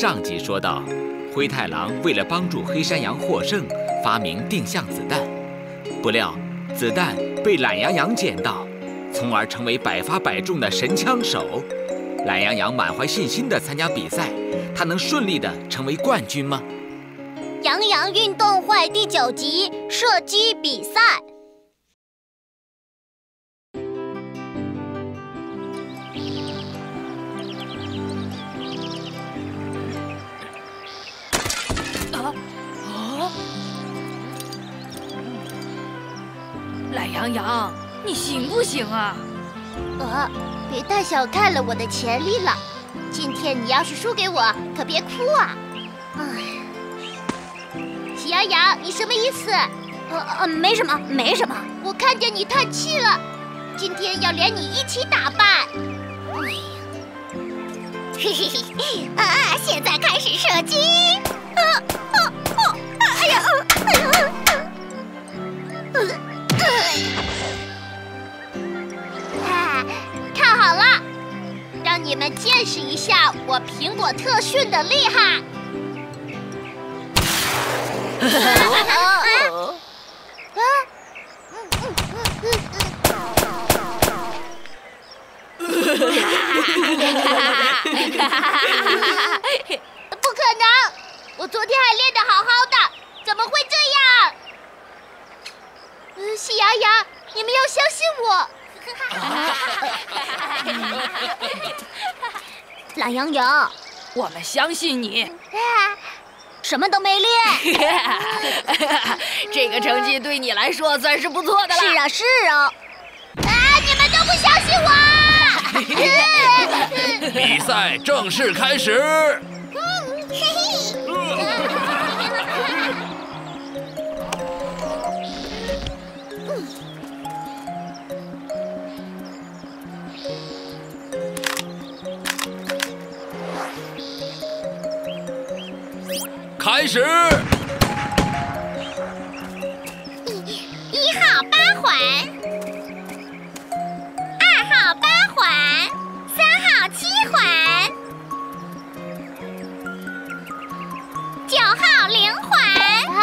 上集说到，灰太狼为了帮助黑山羊获胜，发明定向子弹。不料，子弹被懒羊羊捡到，从而成为百发百中的神枪手。懒羊羊满怀信心地参加比赛，他能顺利地成为冠军吗？羊羊运动会第九集射击比赛。懒羊羊，你行不行啊？呃，别太小看了我的潜力了。今天你要是输给我，可别哭啊！哎，喜羊羊，你什么意思？呃呃，没什么，没什么。我看见你叹气了。今天要连你一起打败。哎呀，嘿嘿嘿！啊，现在的厉害！啊！不可能！我昨天还练得好好的，怎么会这样？呃，喜羊羊，你们要相信我。懒羊羊，我们相信你。什么都没练，这个成绩对你来说算是不错的了。是啊，是啊。啊！你们都不相信我！比赛正式开始。开始。一一号八环，二号八环，三号七环，九号零环。啊！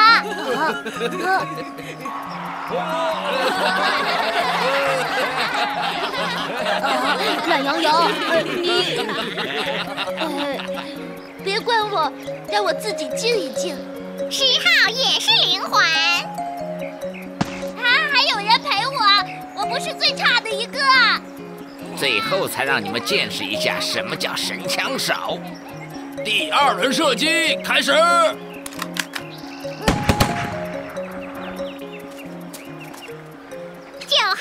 懒羊羊，你，我，让我自己静一静。十号也是灵魂，啊，还有人陪我，我不是最差的一个。最后才让你们见识一下什么叫神枪手。第二轮射击开始。九号，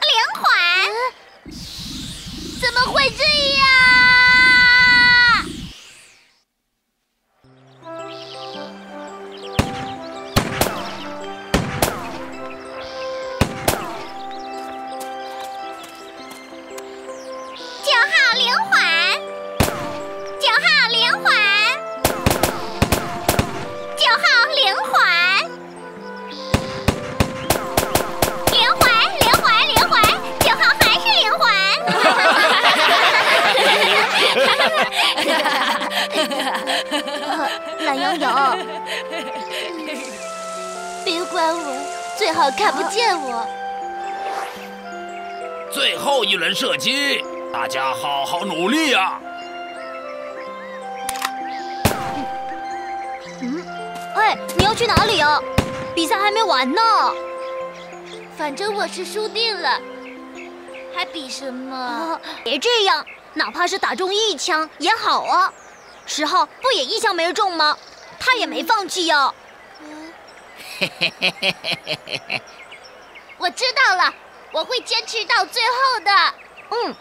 灵环，怎么会这样？最好看不见我。最后一轮射击，大家好好努力呀！嗯，哎，你要去哪里啊？比赛还没完呢。反正我是输定了，还比什么？别这样，哪怕是打中一枪也好啊。十号不也一枪没中吗？他也没放弃呀。我知道了，我会坚持到最后的。嗯，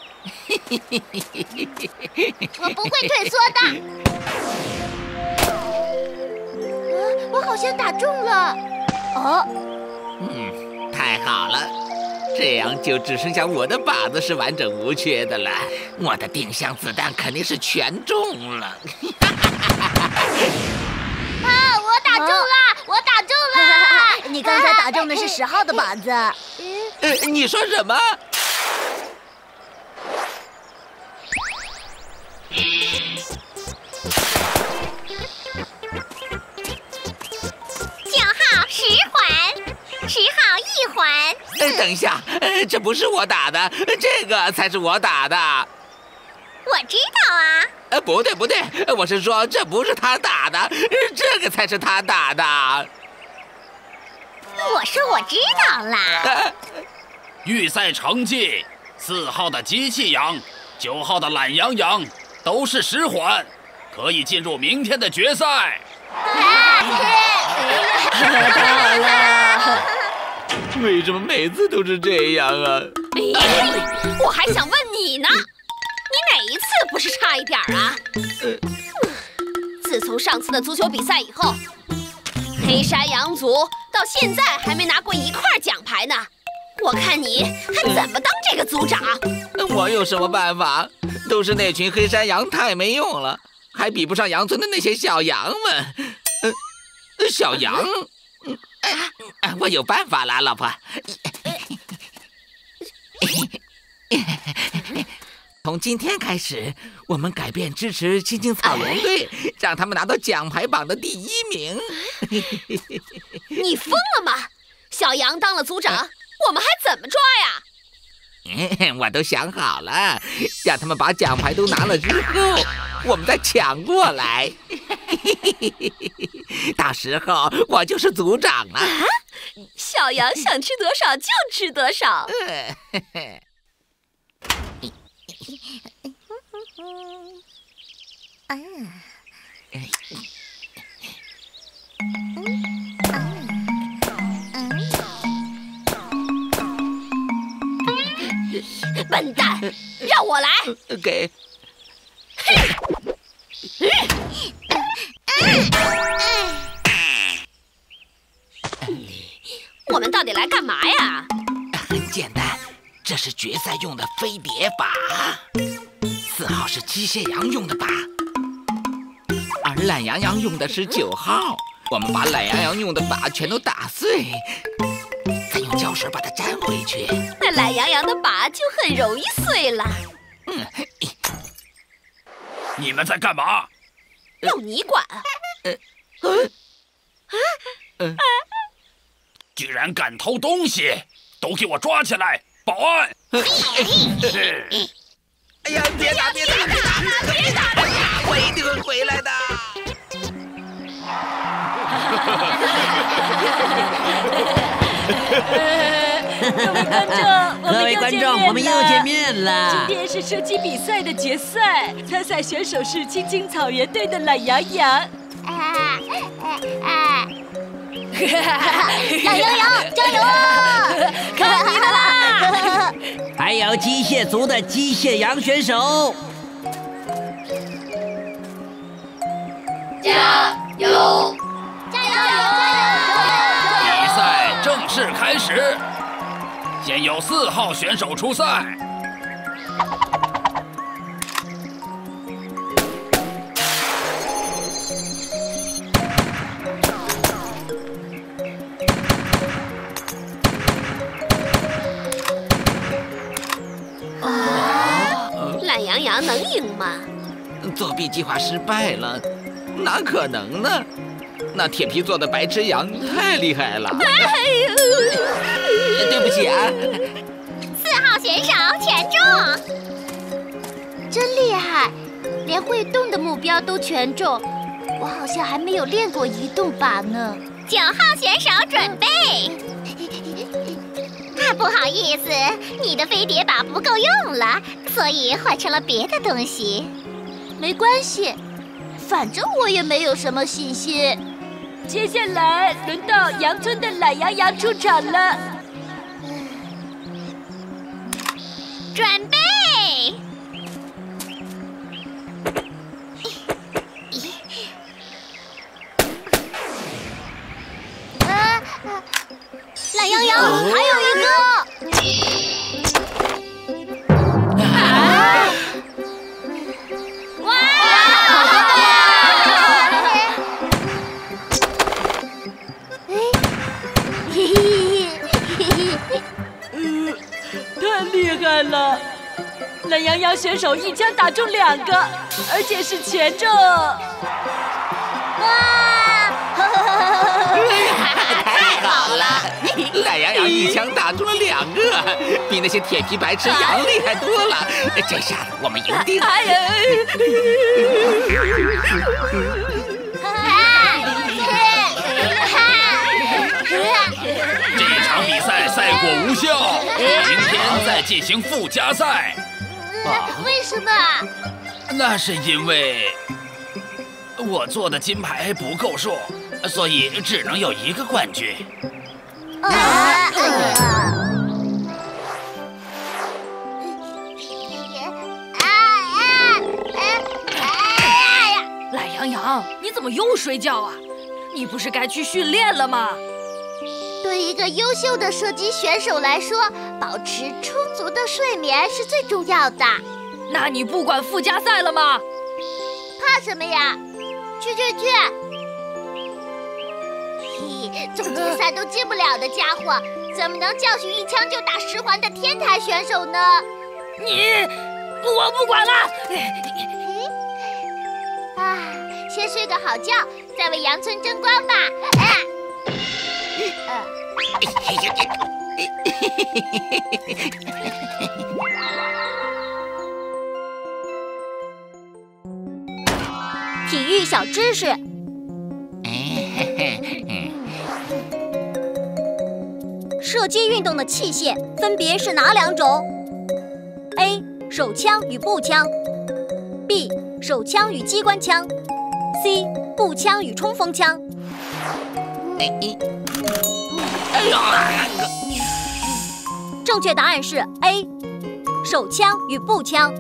我不会退缩的。我好像打中了。哦，嗯，太好了，这样就只剩下我的靶子是完整无缺的了。我的定向子弹肯定是全中了。打中的是十号的靶子。嗯，你说什么？九号十环，十号一环。哎，等一下，呃，这不是我打的，这个才是我打的。我知道啊。呃，不对不对，我是说这不是他打的，这个才是他打的。我说我知道啦。预赛成绩：四号的机器羊，九号的懒羊羊，都是十环，可以进入明天的决赛。太好了！为什么每次都是这样啊？我还想问你呢，你哪一次不是差一点啊？自从上次的足球比赛以后，黑山羊族到现在还没拿过一块奖牌呢。我看你还怎么当这个组长？我有什么办法？都是那群黑山羊太没用了，还比不上羊村的那些小羊们。呃，小羊，哎，我有办法了，老婆。从今天开始，我们改变支持青青草原队，让他们拿到奖牌榜的第一名。你疯了吗？小羊当了组长，我们还怎么抓呀？我都想好了，让他们把奖牌都拿了之后，我们再抢过来。到时候我就是组长了。小羊想吃多少就吃多少。笨 蛋，让我来。给。我们到底来干嘛呀？很简单，这是决赛用的飞碟靶。四号是机械羊用的靶，而懒羊羊用的是九号。我们把懒羊羊用的靶全都打碎，再用胶水把它粘回去。那懒羊羊的靶就很容易碎了。嗯，你们在干嘛？用你管？居然敢偷东西，都给我抓起来！保安！哎呀，别打，别打，别打，别打！我一定会回来的。各位观众，我们又见面了。今天是射击比赛的决赛，参赛选手是青青草原队的懒羊羊。啊啊！懒羊羊，加油啊！看你的啦！还有机械族的机械羊选手，加油！加油！加油比赛正式开始，先有四号选手出赛。羊羊能赢吗？作弊计划失败了，哪可能呢？那铁皮做的白痴羊太厉害了。对不起啊，四号选手全中，真厉害，连会动的目标都全中。我好像还没有练过移动靶呢。九号选手准备。啊，不好意思，你的飞碟靶不够用了，所以换成了别的东西。没关系，反正我也没有什么信心。接下来轮到羊村的懒羊羊出场了。准备。啊，懒羊羊，还有一个。懒羊羊选手一枪打中两个，而且是全中。哇！太好好了，懒羊羊一枪打中了两个，比那些铁皮白痴羊厉害多了。这下子我们赢定了。哎呀！这场比赛赛果无效，明天再进行附加赛。为什么？那是因为我做的金牌不够数，所以只能有一个冠军。啊！哎呀！懒羊羊，你怎么又睡觉啊？你不是该去训练了吗？对一个优秀的射击选手来说，保持充足的睡眠是最重要的。那你不管附加赛了吗？怕什么呀？去去去！嘿，总决赛都进不了的家伙，怎么能教训一枪就打十环的天才选手呢？你，我不管了。啊，先睡个好觉，再为羊村争光吧。体育小知识：射击运动的器械分别是哪两种？A. 手枪与步枪；B. 手枪与机关枪；C. 步枪与冲锋枪。正确答案是 A，手枪与步枪。